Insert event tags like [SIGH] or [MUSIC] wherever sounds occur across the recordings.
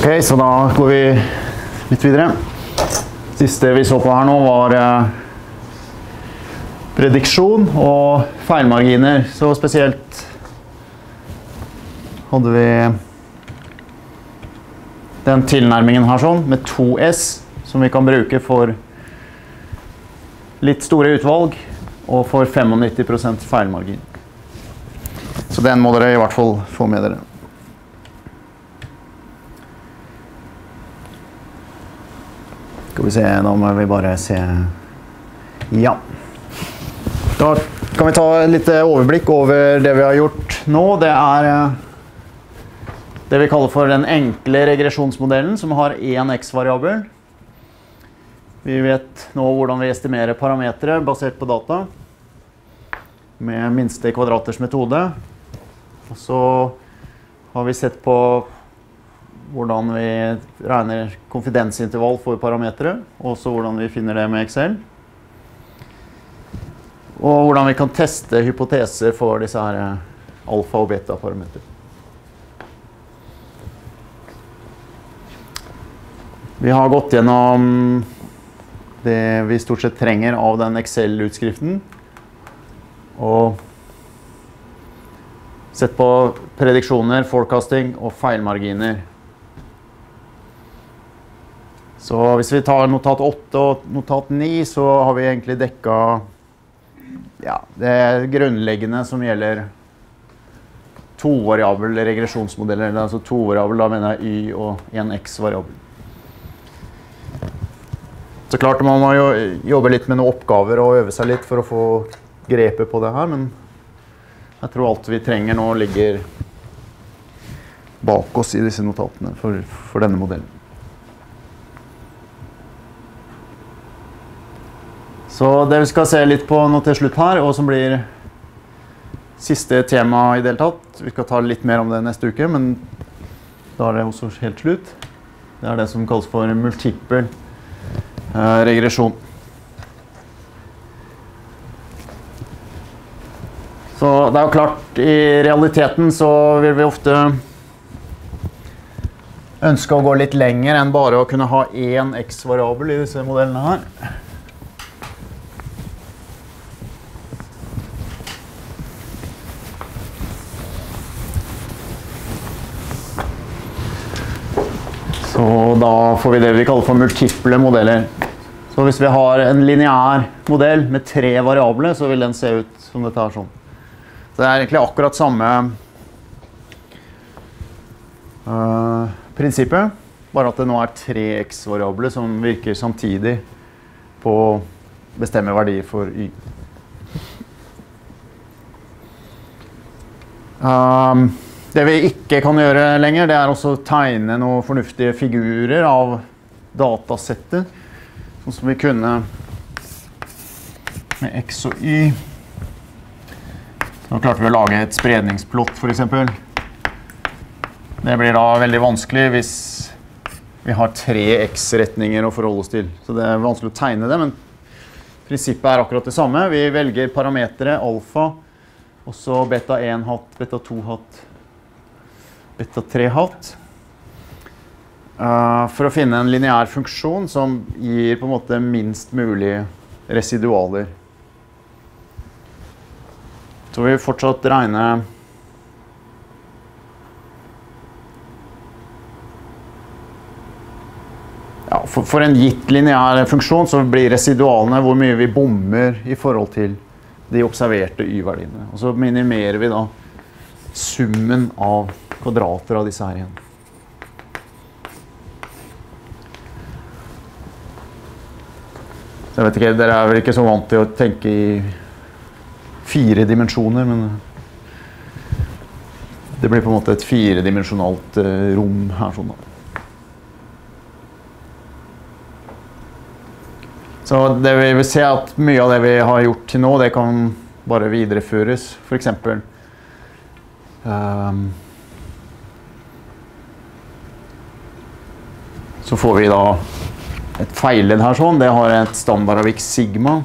Ok, så da går vi litt videre. Siste vi så på her nå var eh, prediksjon og feilmarginer. Så spesielt hadde vi den tilnærmingen her sånn, med 2S, som vi kan bruke for litt store utvalg, og for 95% feilmargin. Så den må dere i hvert fall få med dere. Skal vi se, da må vi bare se Ja. Da kan vi ta et lite overblikk over det vi har gjort nå. Det er eh, det vi kaller for den enkle regresjonsmodellen, som har én x-variabel. Vi vet nå hvordan vi estimerer parametere basert på data med minste kvadraters metode. Og så har vi sett på hvordan vi regner konfidensintervall for parametere, og også hvordan vi finner det med Excel. Og hvordan vi kan teste hypoteser for disse her alfa- og beta-parametere. Vi har gått gjennom det vi stort sett trenger av den Excel-utskriften. Og sett på prediksjoner, forecasting og feilmarginer. Så hvis vi tar notat 8 og notat 9, så har vi egentlig dekka ja, det grunnleggende som gjelder tovariabel regresjonsmodeller. Altså tovariabel, da mener jeg y og en x-variabel. Så klart man må jo jobbe litt med noen oppgaver og øve seg litt for å få grepet på det her, men jeg tror alt vi trenger nå ligger bak oss i disse notatene for, for denne modellen. Så det vi skal se litt på nå til slutt her, og som blir siste tema i det hele tatt Vi skal ta litt mer om det neste uke, men da er det også helt slutt. Det er det som kalles for multiple eh, regresjon. Så det er jo klart, i realiteten så vil vi ofte ønske å gå litt lenger enn bare å kunne ha én x-variabel i disse modellene her. Da får vi det vi kaller for multiple modeller. Så hvis vi har en lineær modell med tre variabler, så vil den se ut som dette her sånn. Så det er egentlig akkurat samme uh, prinsippet, bare at det nå er tre x-variabler som virker samtidig på å bestemme verdier for y. Um, det vi ikke kan gjøre lenger, det er også å tegne noen fornuftige figurer av datasettet. Sånn som vi kunne med x og y. Nå klarte vi å lage et spredningsplott, f.eks. Det blir da veldig vanskelig hvis vi har tre x-retninger å forholde oss til. Så det er vanskelig å tegne det, men prinsippet er akkurat det samme. Vi velger parametere alfa, og så beta 1 hatt, beta 2 hatt, beta 3 hatt. Uh, for å finne en lineær funksjon som gir på en måte minst mulig residualer. Så vi fortsatt regne ja, for, for, en gitt lineær funksjon så blir residualene hvor mye vi bommer i forhold til de observerte y-verdiene. Og så minimerer vi da summen av kvadrater av disse her igjen. Jeg vet ikke, Dere er vel ikke så vant til å tenke i fire dimensjoner, men det blir på en måte et firedimensjonalt eh, rom her. sånn da. Så det vi vil se at mye av det vi har gjort til nå, det kan bare videreføres. for Um, så får vi da et feilledd her sånn. Det har et standardavvik sigma.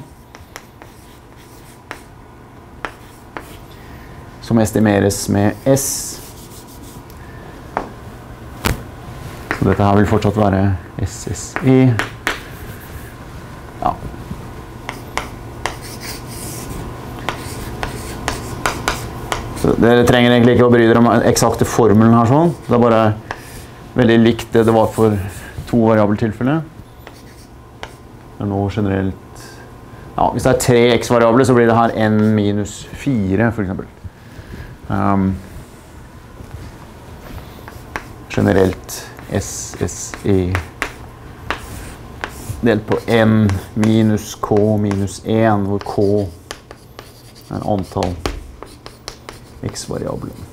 Som estimeres med S. Så dette her vil fortsatt være SSI. Ja. Så dere trenger egentlig ikke å bry dere om eksakte formelen her sånn. Det er bare veldig likt det det var for to variabeltilfeller. Er nå generelt ja, Hvis det er tre x-variabler, så blir det her n minus 4, f.eks. Um, generelt SSE delt på n minus k minus 1, hvor k er antall x-variabler.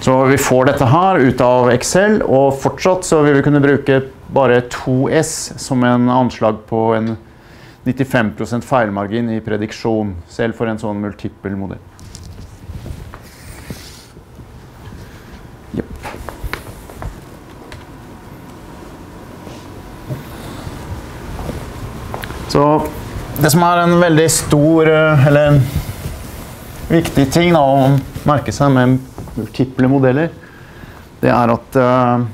Så vi får dette her ut av Excel, og fortsatt så vil vi kunne bruke bare 2S som en anslag på en 95% feilmargin i prediksjon, selv for en sånn multiple modell. Yep. Så det som er en veldig stor, eh, eller en viktig ting da, å merke seg med multiple modeller, det er at uh,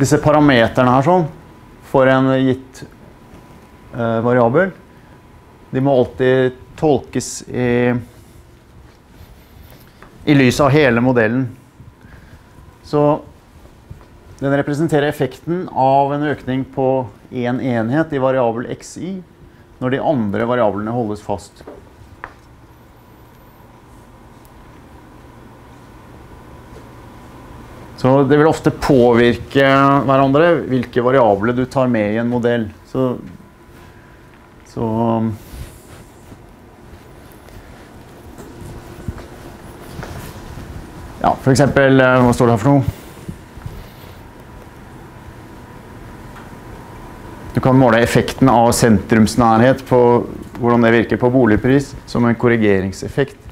disse parameterne her sånn, for en gitt uh, variabel, de må alltid tolkes i, i lys av hele modellen. Så den representerer effekten av en økning på en enhet i variabel xi når de andre variablene holdes fast. Så det vil ofte påvirke hverandre hvilke variabler du tar med i en modell. Så, så Ja, for eksempel eh, Hva står det her for noe? Du kan måle effekten av sentrumsnærhet på hvordan det virker på boligpris som en korrigeringseffekt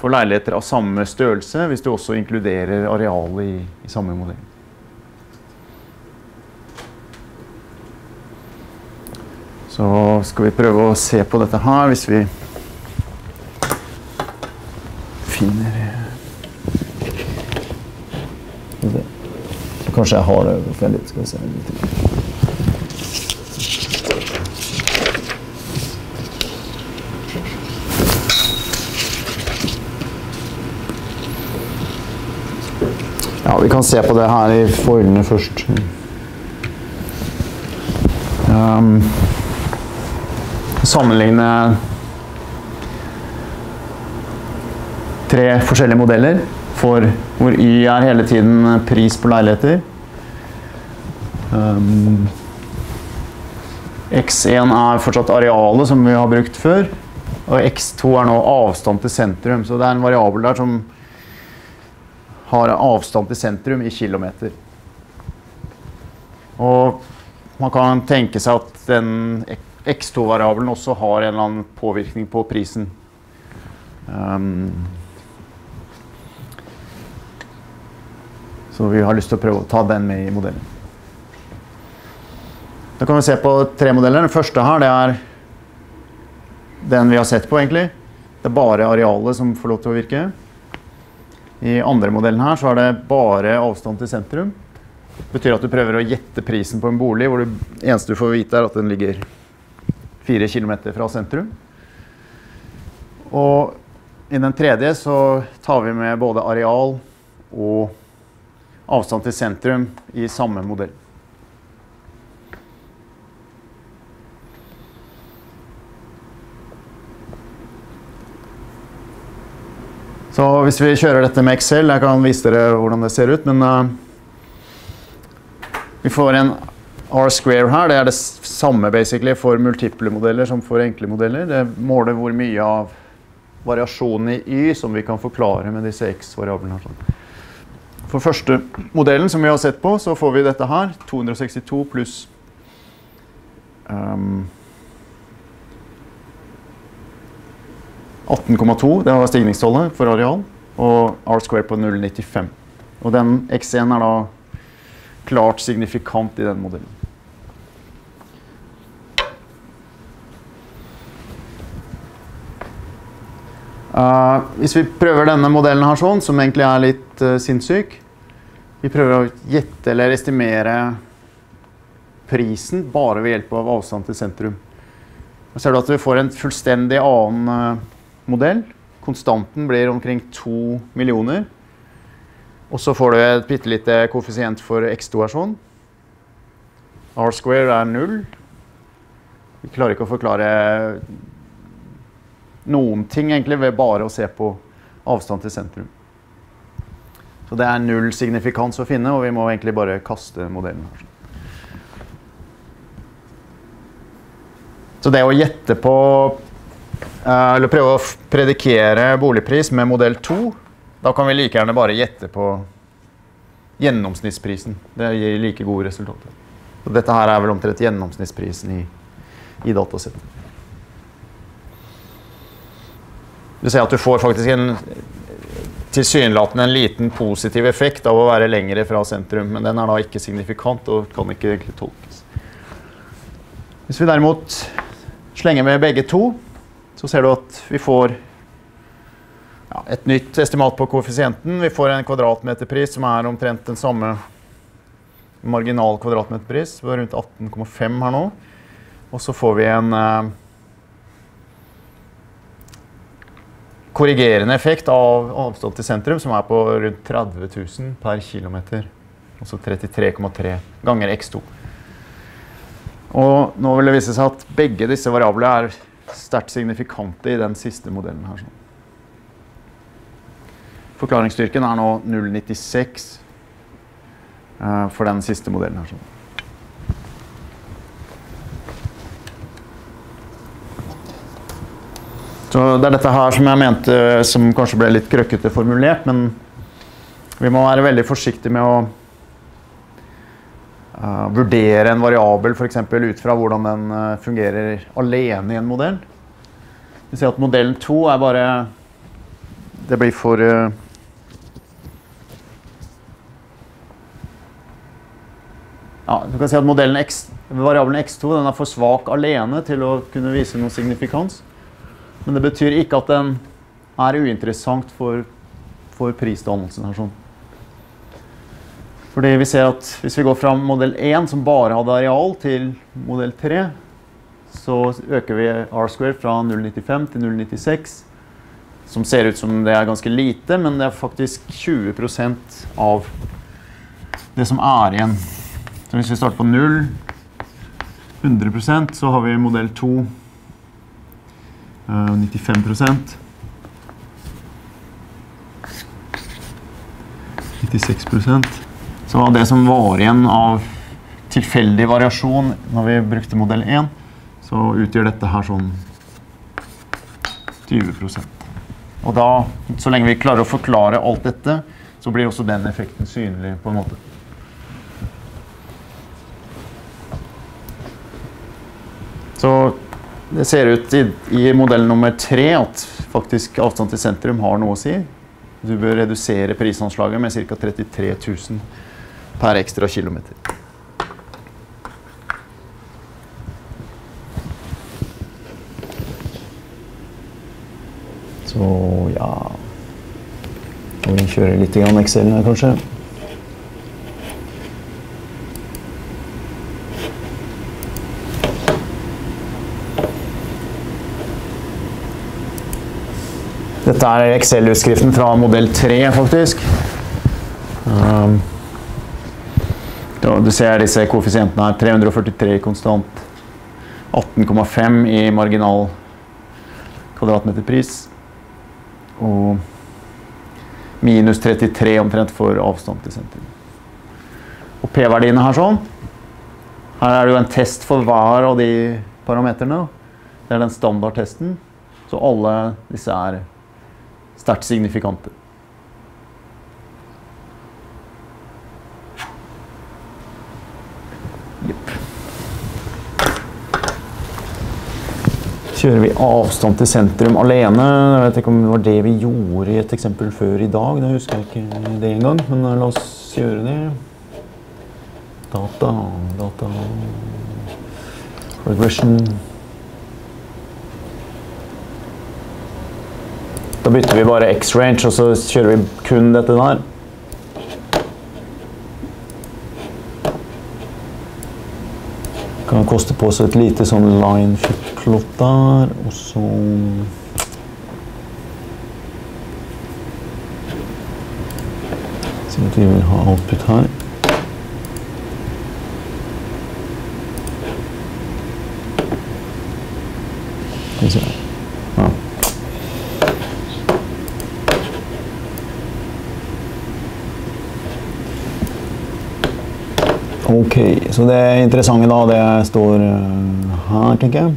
for leiligheter av samme størrelse, hvis du også inkluderer arealet i, i samme modell. Så skal vi prøve å se på dette her, hvis vi finner kanskje jeg har det overfor litt. Skal vi se vi kan se på det her i foilene først. Um, sammenligne tre forskjellige modeller for hvor Y er hele tiden pris på leiligheter. Um, X1 er fortsatt arealet som vi har brukt før. Og X2 er nå avstand til sentrum. Så det er en variabel der som har avstand til sentrum i kilometer. Og man kan tenke seg at den X2-variabelen også har en eller annen påvirkning på prisen. Um, så vi har lyst til å prøve å ta den med i modellen. Da kan vi se på tre modeller. Den første her det er den vi har sett på, egentlig. Det er bare arealet som får lov til å virke. I andre modellen her så er det bare avstand til sentrum. Det betyr at du prøver å gjette prisen på en bolig hvor det eneste du får vite er at den ligger fire km fra sentrum. Og i den tredje så tar vi med både areal og avstand til sentrum i samme modell. Så hvis vi kjører dette med Excel, jeg kan vise dere hvordan det ser ut, men uh, vi får en R-square her. Det er det samme basically for multiple modeller som for enkle modeller. Det måler hvor mye av variasjonen i Y som vi kan forklare med disse X-variablene. For første modellen som vi har sett på, så får vi dette her. 262 pluss um, 18,2 det var stigningstallet for areal, og R-square på 0,95. Og den X1 er da klart signifikant i den modellen. Uh, hvis vi prøver denne modellen her sånn, som egentlig er litt uh, sinnssyk Vi prøver å gjette eller estimere prisen bare ved hjelp av avstand til sentrum. Da ser du at vi får en fullstendig annen uh, modell. Konstanten blir omkring 2 millioner. Og så får du et bitte lite koeffisient for x2 sånn. R square er null. Vi klarer ikke å forklare noen ting egentlig ved bare å se på avstand til sentrum. Så det er null signifikans å finne, og vi må egentlig bare kaste modellen. her. Så det å gjette på Eller prøve å predikere boligpris med modell 2, da kan vi like gjerne bare gjette på gjennomsnittsprisen. Det gir like gode resultater. Og dette her er vel omtrent gjennomsnittsprisen i, i datasettet. Du ser at du får faktisk en tilsynelatende en liten positiv effekt av å være lengre fra sentrum, men den er da ikke signifikant og kan ikke egentlig tolkes. Hvis vi derimot slenger med begge to, så ser du at vi får ja, et nytt estimat på koeffisienten. Vi får en kvadratmeterpris som er omtrent den samme marginal kvadratmeterpris, rundt 18,5 her nå. Og så får vi en eh, korrigerende effekt av avstand til sentrum, som er på rundt 30 000 per km. Altså 33,3 ganger x2. Og nå vil det vise seg at begge disse variablene er sterkt signifikante i den siste modellen her. Forklaringsstyrken er nå 0,96 eh, for den siste modellen her. Så det er dette her som jeg mente som kanskje ble litt krøkkete formulert, men vi må være veldig forsiktige med å vurdere en variabel f.eks. ut fra hvordan den uh, fungerer alene i en modell. Vi ser at modellen 2 er bare Det blir for uh, Ja, du kan si at X, Variabelen x2 den er for svak alene til å kunne vise noen signifikans. Men det betyr ikke at den er uinteressant for, for prisdannelsen. her sånn. Fordi vi ser at Hvis vi går fra modell 1, som bare hadde areal, til modell 3, så øker vi R-square fra 0,95 til 0,96. Som ser ut som det er ganske lite, men det er faktisk 20% av det som er igjen. Så hvis vi starter på 0, 100% så har vi modell 2 95% 96 Så det som var igjen av tilfeldig variasjon når vi brukte modell 1, så utgjør dette her sånn 20 prosent. Og da, så lenge vi klarer å forklare alt dette, så blir også den effekten synlig på en måte. Så det ser ut i, i modell nummer tre at faktisk avstand til sentrum har noe å si. Du bør redusere prisanslaget med ca. 33 000 per ekstra kilometer. Så ja Kan vi kjøre litt Excel her, kanskje? Dette er Excel-utskriften fra modell 3, faktisk. Du ser disse koeffisientene her. 343 konstant. 18,5 i marginal kvadratmeterpris. Og minus 33 omtrent for avstand til sentrum. Og P-verdiene her sånn. Her er det jo en test for hver av de parameterne. Det er den standardtesten. Så alle disse er sterkt signifikante. Kjører vi avstand til sentrum alene? Jeg vet ikke om det var det vi gjorde i et eksempel før i dag. Det husker jeg ikke det engang, men la oss gjøre det. Data, data Regression Da bytter vi bare X-range, og så kjører vi kun dette der. Kan koste på seg et lite sånn line fit-plott der, og så Så vi vil ha output her. Ok, så det interessante da, det står eh, her, tenker jeg.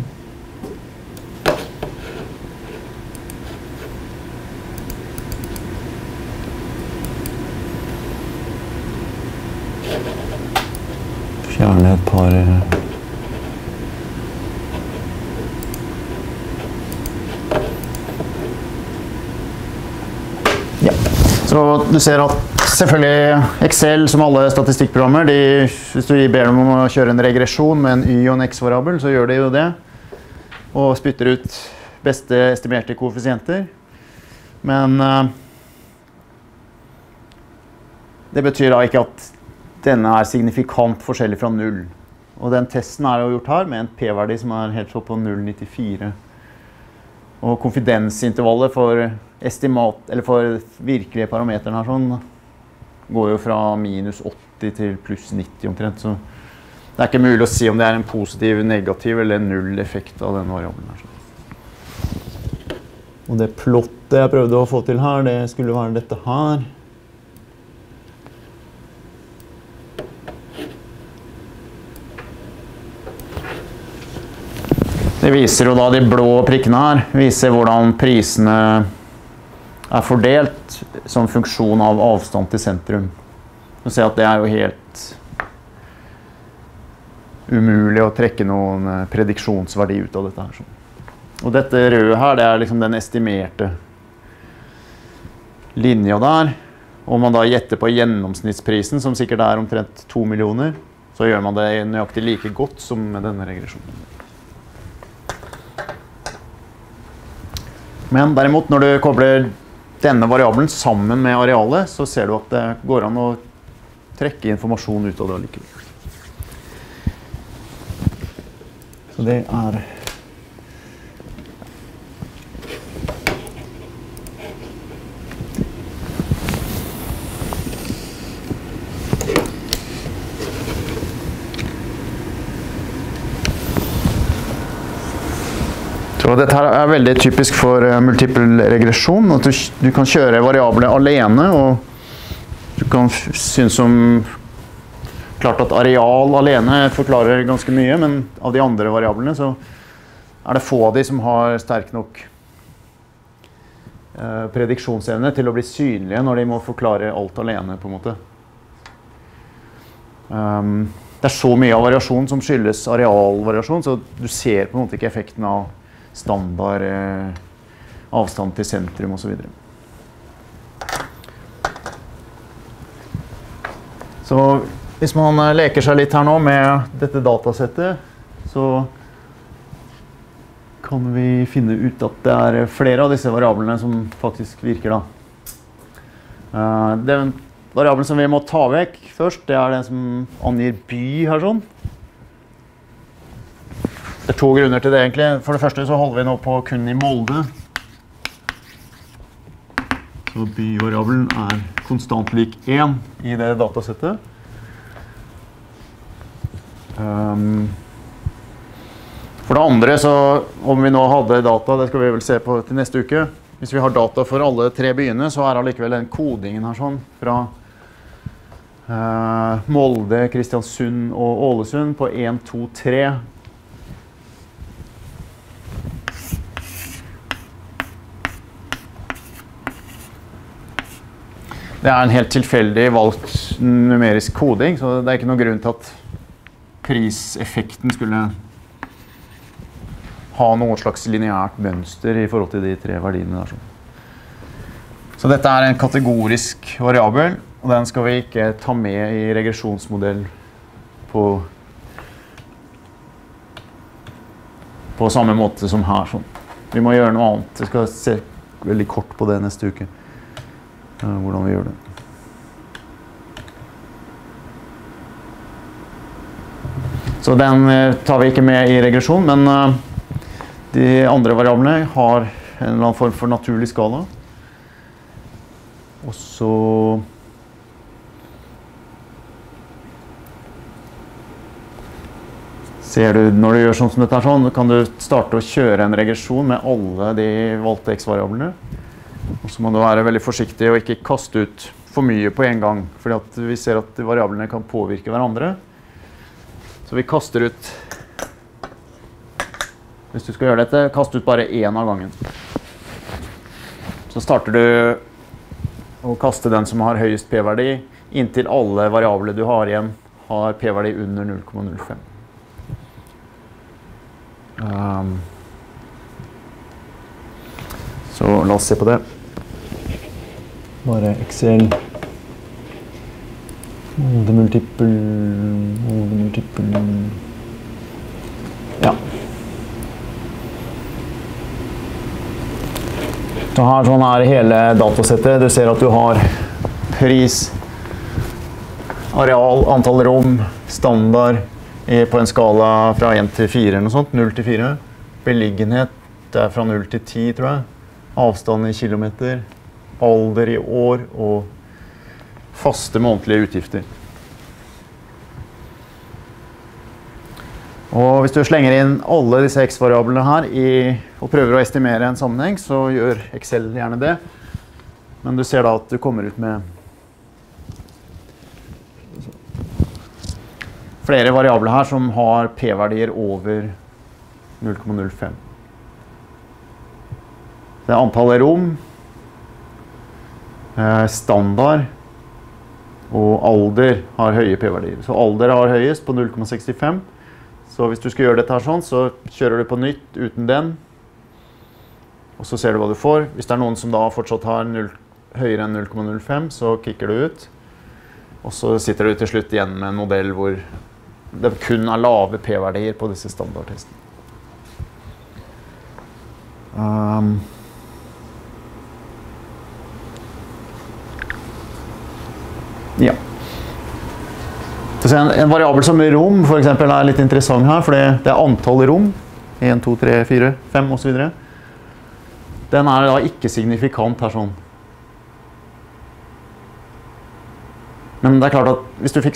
Fjerne et par eh, Ja. Så du ser at selvfølgelig Excel, som alle statistikkprogrammer, de, hvis du ber dem om å kjøre en regresjon med en Y og en X-variabel, så gjør de jo det. Og spytter ut beste estimerte koeffisienter. Men uh, det betyr da ikke at denne er signifikant forskjellig fra null. Og den testen er jo gjort her med en P-verdi som er helt opp på 0,94. Og konfidensintervallet for estimat, for virkelige parameteren her sånn, går jo fra minus 80 til pluss 90 omtrent. Så det er ikke mulig å si om det er en positiv, negativ eller null effekt av denne variabelen. her. Og det plottet jeg prøvde å få til her, det skulle være dette her. Det viser jo da de blå prikkene her, viser hvordan prisene er fordelt som funksjon av avstand til sentrum. Du ser at det er jo helt umulig å trekke noen eh, prediksjonsverdi ut av dette her. sånn. Og dette røde her, det er liksom den estimerte linja der. Om man da gjetter på gjennomsnittsprisen, som sikkert er omtrent 2 millioner, så gjør man det nøyaktig like godt som med denne regresjonen. Men derimot, når du kobler denne variabelen sammen med arealet, så ser du at det går an å trekke informasjon ut av det allikevel. Så det er Så dette her er veldig typisk for uh, multiple regresjon. At du, du kan kjøre variabler alene. og Du kan synes som Klart at areal alene forklarer ganske mye, men av de andre variablene så er det få av de som har sterk nok uh, prediksjonsevne til å bli synlige når de må forklare alt alene. på en måte. Um, det er så mye av variasjon som skyldes arealvariasjon, så du ser på en måte ikke effekten av standard eh, avstand til sentrum osv. Så. så hvis man eh, leker seg litt her nå med dette datasettet, så kan vi finne ut at det er flere av disse variablene som faktisk virker. da. Eh, Den variabelen som vi må ta vekk først, det er den som angir by her sånn. Det er to grunner til det, egentlig. For det første så holder vi nå på kun i Molde. Så byvariabelen er konstant lik 1 i det datasettet. Um, for det andre, så om vi nå hadde data, det skal vi vel se på til neste uke Hvis vi har data for alle tre byene, så er allikevel den kodingen her sånn fra uh, Molde, Kristiansund og Ålesund på 1, 2, 3 Det er en helt tilfeldig valgt numerisk koding, så det er ikke noen grunn til at priseffekten skulle ha noe slags lineært mønster i forhold til de tre verdiene der. Så dette er en kategorisk variabel, og den skal vi ikke ta med i regresjonsmodell på på samme måte som her. Sånn. Vi må gjøre noe annet. Jeg skal se veldig kort på det neste uke. Eh, hvordan vi gjør det. Så den eh, tar vi ikke med i regresjon, men eh, de andre variablene har en eller annen form for naturlig skala. Og så Ser du, når du gjør sånn som dette sånn, kan du starte å kjøre en regresjon med alle de valgte x-variablene. Og så må du være veldig forsiktig og ikke kaste ut for mye på en gang. fordi vi ser at variablene kan påvirke hverandre. Så vi kaster ut Hvis du skal gjøre dette, kast ut bare én av gangen. Så starter du å kaste den som har høyest p-verdi, inntil alle variabler du har igjen, har p-verdi under 0,05. Um, så la oss se på det. Bare Excel. Hovedmultiple multiple Ja. Så her sånn er hele datasettet. Du ser at du har pris, areal, antall rom, standard på en skala fra 1 til 4 eller noe sånt. 0 til 4. Beliggenhet det er fra 0 til 10, tror jeg. Avstand i kilometer. Alder i år og faste månedlige utgifter. Og hvis du slenger inn alle disse x-variablene her i, og prøver å estimere en sammenheng, så gjør Excel gjerne det. Men du ser da at du kommer ut med flere variabler her som har p-verdier over 0,05. Det er antallet rom, eh, standard og alder har høye p-verdier. Så alder har høyest på 0,65. Så hvis du skal gjøre dette her sånn, så kjører du på nytt uten den. Og så ser du hva du får. Hvis det er noen som da fortsatt har 0, høyere enn 0,05, så kicker du ut. Og så sitter du til slutt igjen med en modell hvor det kun er lave p-verdier på disse standardtestene. Um, ja. En, en variabel som rom for eksempel, er litt interessant her, for det er antall rom. 1, 2, 3, 4, 5 osv. Den er da ikke signifikant her sånn. Men det er klart at hvis du fikk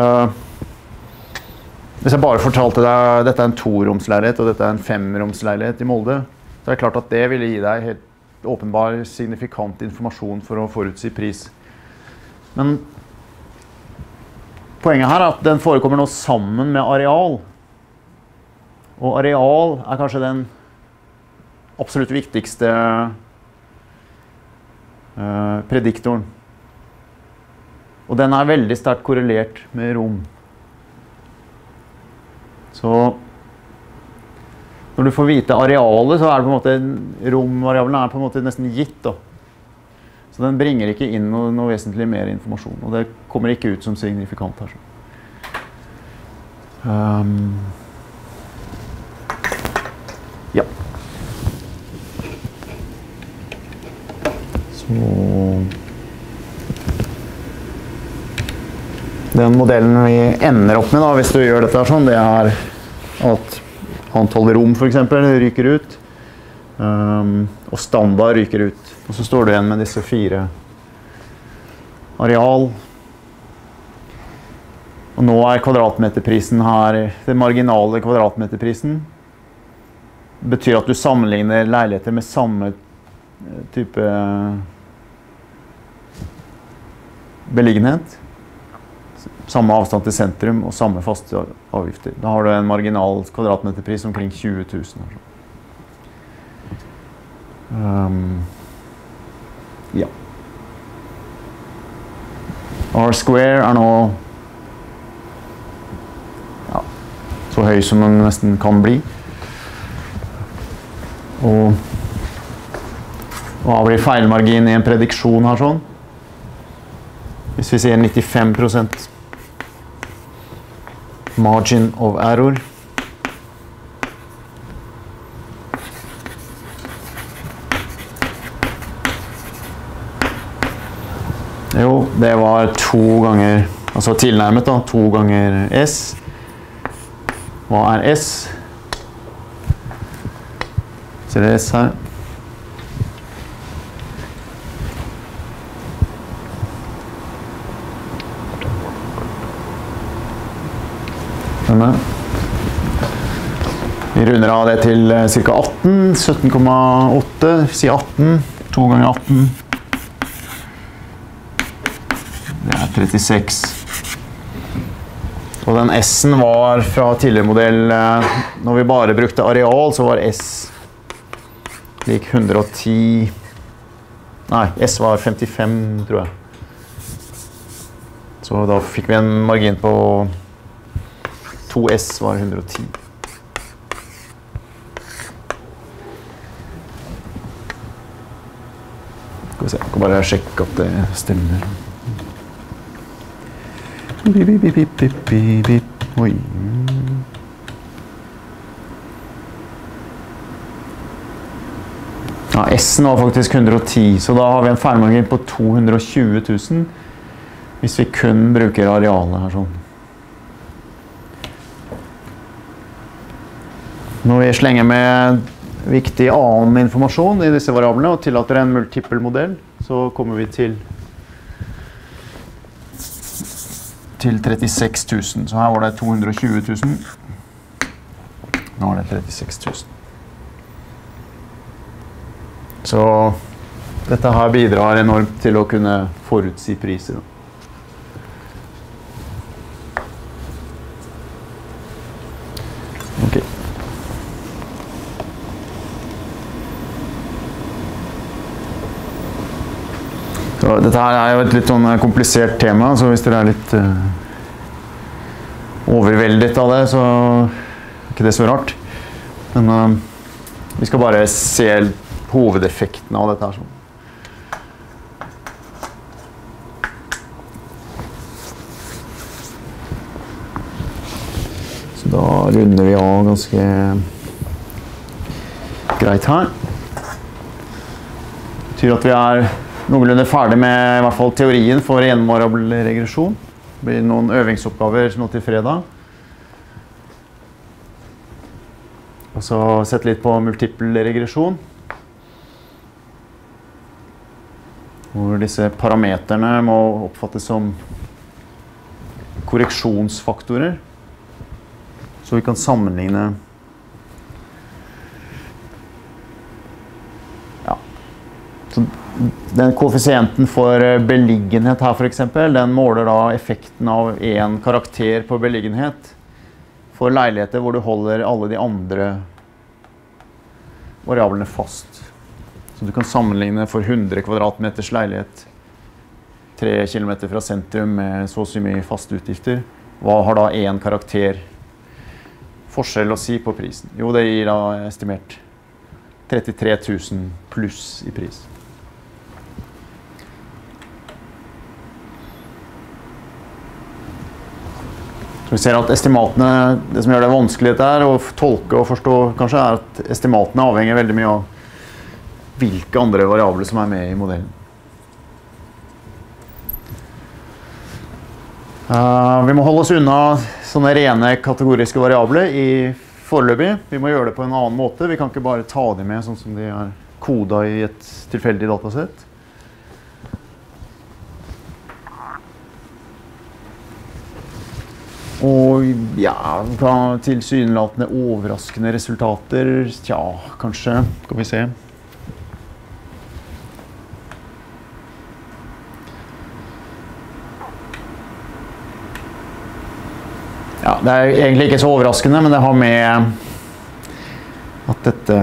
uh, Hvis jeg bare fortalte deg dette er en toromsleilighet og dette er en femromsleilighet i Molde, så er det klart at det ville gi deg helt åpenbar signifikant informasjon for å forutsi pris. Men poenget her er at den forekommer nå sammen med areal. Og areal er kanskje den absolutt viktigste uh, prediktoren. Og den er veldig sterkt korrelert med rom. Så når du får vite arealet, så er det på en måte romvariabelen er på en måte nesten gitt. da. Så den bringer ikke inn noe, noe vesentlig mer informasjon. Og det kommer ikke ut som signifikant her. Um, ja. Så Den modellen vi ender opp med, da, hvis du gjør dette sånn, det er at antall rom f.eks. ryker ut. Um, og standard ryker ut. Og så står du igjen med disse fire. Areal. Og nå er kvadratmeterprisen her Den marginale kvadratmeterprisen betyr at du sammenligner leiligheter med samme type beliggenhet. Samme avstand til sentrum og samme faste avgifter. Da har du en marginal kvadratmeterpris omkring 20 000. Um, ja. R-square er nå ja, så høy som den nesten kan bli. Og hva blir feilmargin i en prediksjon her sånn? Hvis vi sier 95% margin of error det var to ganger Altså tilnærmet, da. To ganger S. Hva er S? Ser dere S her? Vi runder av det til ca. 18. 17,8. Si 18. To ganger 18. Det er 36. Og den S-en var fra tidligere modell eh, Når vi bare brukte areal, så var S lik 110 Nei, S var 55, tror jeg. Så da fikk vi en margin på 2S var 110. Skal vi se, jeg kan bare sjekke at det stemmer. Bip, bip, bip, bip, bip, bip. Oi. Ja, S-en var faktisk 110, så da har vi en feilmargin på 220 000 hvis vi kun bruker arealet her sånn. Når vi slenger med viktig annen informasjon i disse variablene og tillater en multiple modell, så kommer vi til til 36 000. Så her var det 220 000. Nå er det 36 000. Så dette her bidrar enormt til å kunne forutsi priser. Dette her er jo et litt sånn komplisert tema, så hvis dere er litt uh, overveldet av det, så er ikke det så rart. Men uh, vi skal bare se hovedeffekten av dette her. Så da runder vi av ganske greit her. Det betyr at vi er noenlunde ferdig med i hvert fall teorien for gjenvariabel regresjon. Det blir noen øvingsoppgaver nå til fredag. Og så sette litt på multiple regresjon. Hvor disse parameterne må oppfattes som korreksjonsfaktorer. Så vi kan sammenligne Så den koeffisienten for beliggenhet her, f.eks., den måler da effekten av én karakter på beliggenhet for leiligheter hvor du holder alle de andre variablene fast. Så du kan sammenligne for 100 kvadratmeters leilighet 3 km fra sentrum med så og så mye faste utgifter. Hva har da én karakter forskjell å si på prisen? Jo, det gir da estimert 33 000 pluss i pris. Så vi ser at estimatene, Det som gjør det vanskelig her, å tolke og forstå, kanskje, er at estimatene avhenger veldig mye av hvilke andre variabler som er med i modellen. Uh, vi må holde oss unna sånne rene kategoriske variabler i foreløpig. Vi må gjøre det på en annen måte. Vi kan ikke bare ta dem med sånn som de er koda i et tilfeldig datasett. Ja, tilsynelatende overraskende resultater Tja, kanskje. Skal vi se. Ja, det er egentlig ikke så overraskende, men det har med at dette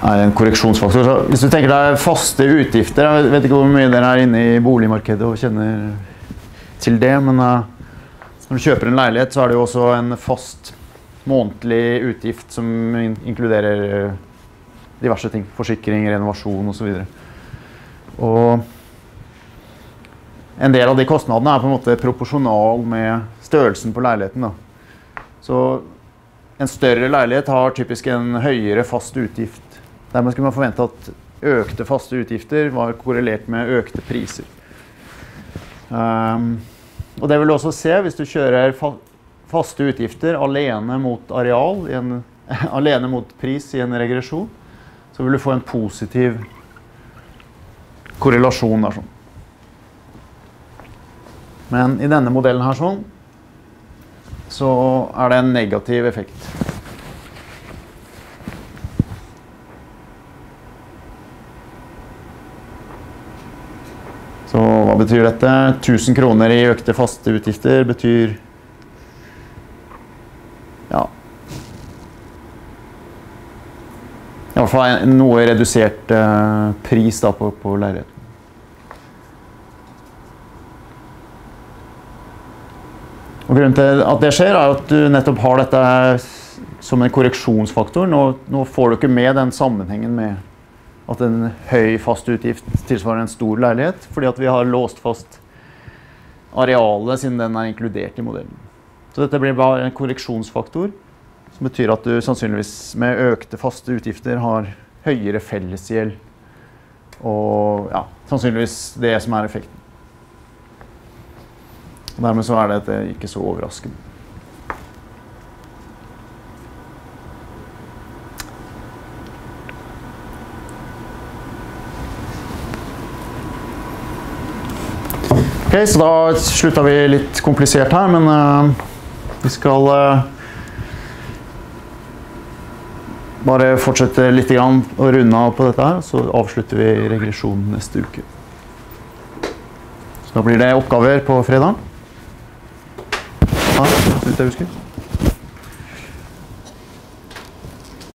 er en korreksjonsfaktor. Så hvis du tenker deg faste utgifter Jeg vet ikke hvor mye dere er inne i boligmarkedet og kjenner til det, men når du kjøper en leilighet, så er det jo også en fast månedlig utgift som inkluderer diverse ting. Forsikring, renovasjon osv. Og, og en del av de kostnadene er på en måte proporsjonal med størrelsen på leiligheten. Da. Så en større leilighet har typisk en høyere fast utgift Dermed skulle man forvente at økte faste utgifter var korrelert med økte priser. Um, og det vil du også se hvis du kjører fa faste utgifter alene mot areal, en, [LAUGHS] alene mot pris i en regresjon. Så vil du få en positiv korrelasjon der sånn. Men i denne modellen her sånn, så er det en negativ effekt. Så hva betyr dette? 1000 kroner i økte faste utgifter betyr Ja I hvert fall en noe redusert uh, pris da, på, på leiligheten. Og Grunnen til at det skjer, er at du nettopp har dette som en korreksjonsfaktor. Nå, nå får du ikke med den sammenhengen med at en høy fast utgift tilsvarer en stor leilighet, fordi at vi har låst fast arealet siden den er inkludert i modellen. Så dette blir bare en korreksjonsfaktor, som betyr at du sannsynligvis med økte faste utgifter har høyere fellesgjeld. Og ja, sannsynligvis det som er effekten. Og dermed så er dette ikke så overraskende. Ok, så da slutta vi litt komplisert her, men uh, vi skal uh, bare fortsette litt grann og runde av på dette her, så avslutter vi regresjonen neste uke. Så da blir det oppgaver på fredag. Ja, så jeg husker.